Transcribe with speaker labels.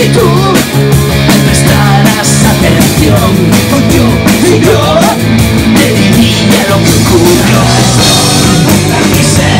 Speaker 1: si tú me prestarás atención, yo y yo te diría lo que ocurrió. Aquí se